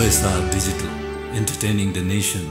OSR Digital, entertaining the nation.